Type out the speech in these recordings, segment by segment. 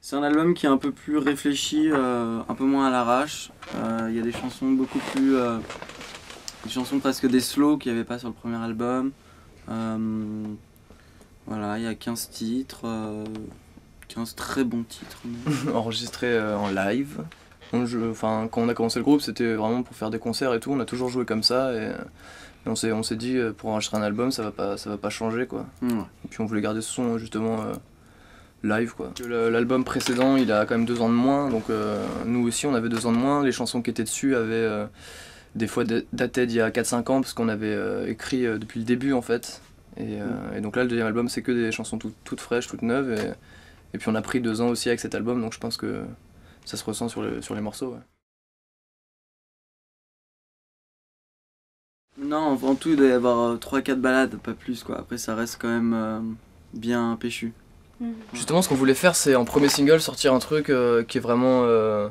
C'est un album qui est un peu plus réfléchi, euh, un peu moins à l'arrache. Euh, Il y a des chansons beaucoup plus. euh, des chansons presque des slows qu'il n'y avait pas sur le premier album. Voilà, il y a 15 titres, euh, 15 très bons titres. même. enregistré euh, en live. Enfin, quand on a commencé le groupe, c'était vraiment pour faire des concerts et tout. On a toujours joué comme ça et, et on s'est on s'est dit pour enregistrer un album, ça va pas ça va pas changer quoi. Et puis on voulait garder ce son justement euh, live quoi. Le- L'album précédent, il a quand même deux ans de moins, donc euh, nous aussi on avait deux ans de moins. Les chansons qui étaient dessus avaient euh, des fois da- dataient d'il y a 4-5 ans parce qu'on avait euh, écrit depuis le début en fait. Et, euh, et donc là le deuxième album c'est que des chansons tout- toutes fraîches, toutes neuves et, et puis on a pris deux ans aussi avec cet album donc je pense que ça se ressent sur, le- sur les morceaux. ouais. Non, en tout, il doit y avoir 3-4 balades, pas plus quoi. Après, ça reste quand même bien péchu. Justement, ce qu'on voulait faire, c'est en premier single sortir un truc euh, qui est vraiment, euh,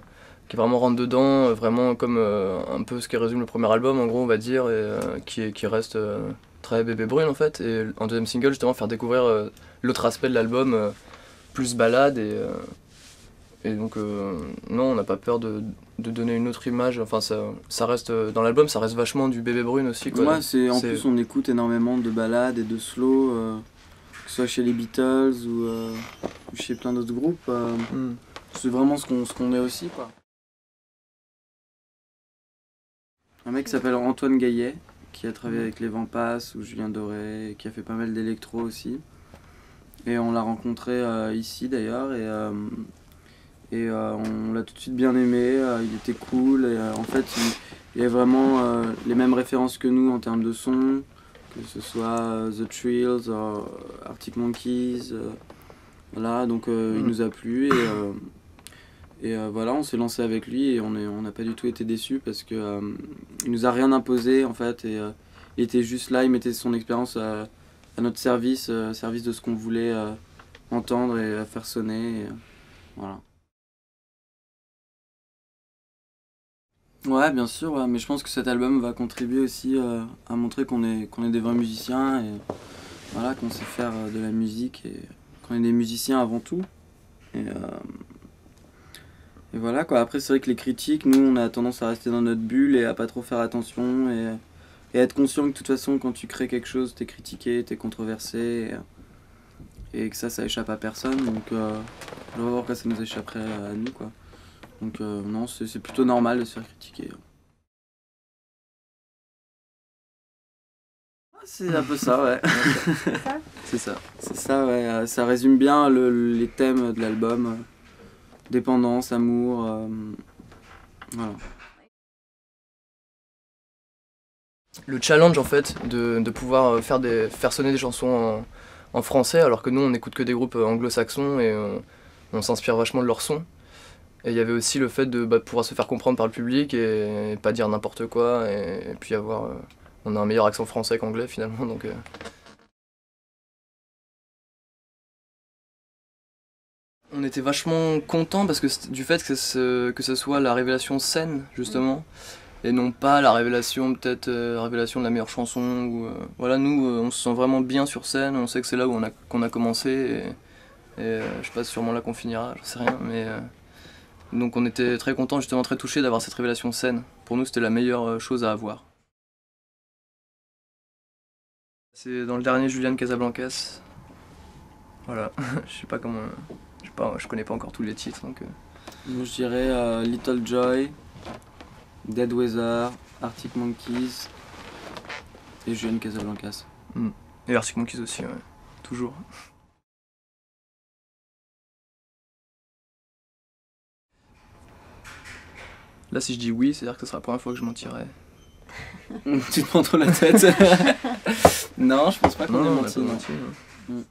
qui est vraiment rentre dedans, euh, vraiment comme euh, un peu ce qui résume le premier album, en gros, on va dire, et euh, qui, qui reste euh, très bébé brune en fait. Et en deuxième single, justement, faire découvrir euh, l'autre aspect de l'album, euh, plus balade et euh, et donc euh, non, on n'a pas peur de, de donner une autre image. Enfin, ça, ça reste euh, dans l'album, ça reste vachement du bébé brune aussi. Quoi. Moi, c'est en plus, on écoute énormément de ballades et de slow, euh, que ce soit chez les Beatles ou, euh, chez plein d'autres groupes. euh, Hmm. c'est vraiment ce qu'on qu'on est aussi quoi. Un mec qui s'appelle Antoine Gaillet, qui a travaillé avec les Vampas ou Julien Doré, qui a fait pas mal d'électro aussi. Et on l'a rencontré euh, ici d'ailleurs et, et on l'a tout de suite bien aimé, il était cool et en fait il, il a vraiment les mêmes références que nous en termes de son, que ce soit euh, The Trills, euh, Arctic Monkeys, euh, voilà donc il Mm. nous a plu et, et voilà on s'est lancé avec lui et on n'a pas du tout été déçus parce que il nous a rien imposé en fait et il était juste là, il mettait son expérience à, à notre service, service de ce qu'on voulait entendre et faire sonner. et, voilà. Ouais, bien sûr, mais je pense que cet album va contribuer aussi euh, à montrer qu'on est, qu'on est des vrais musiciens et voilà, qu'on sait faire euh, de la musique et qu'on est des musiciens avant tout. Et, euh, et voilà quoi. Après, c'est vrai que les critiques, nous, on a tendance à rester dans notre bulle et à pas trop faire attention et, et être conscient que de toute façon, quand tu crées quelque chose, t'es critiqué, t'es controversé et, que ça, ça échappe à personne. Donc, je vois pas pourquoi ça nous échapperait à nous quoi. Donc euh, non, c'est plutôt normal de se faire critiquer. Ah, C'est un peu ça, ouais. C'est ça. C'est ça, ouais. euh, Ça résume bien le- les thèmes de l'album. Dépendance, amour. euh, voilà. le challenge en fait de, de pouvoir faire, des, faire sonner des chansons en, en français alors que nous on n'écoute que des groupes anglo-saxons et on, on s'inspire vachement de leur son. Et il y avait aussi le fait de bah, pouvoir se faire comprendre par le public et, pas dire n'importe quoi et, puis avoir... euh, on a un meilleur accent français qu'anglais finalement donc... euh, On était vachement contents parce que du fait que ce, que soit la révélation scène justement et non pas la révélation peut-être euh, révélation de la meilleure chanson voilà nous on se sent vraiment bien sur scène on sait que c'est là où on a qu'on a commencé et, et, je sais pas sûrement là qu'on finira je sais rien mais donc on était très contents justement très touchés d'avoir cette révélation scène pour nous c'était la meilleure euh, chose à avoir. C'est dans le dernier Julian Casablancas. Voilà. Je sais pas comment je sais pas je connais pas encore tous les titres donc euh, Moi, je dirais euh, Little Joy, Dead Weather, Arctic Monkeys et Jeune Casablancas. et Arctic Monkeys aussi ouais. toujours Là, si je dis oui, c'est-à-dire que ce sera la première fois que je mentirai. tu te prends trop la tête Non, je pense pas qu'on ait on a menti. pas non. menti, non. Mm.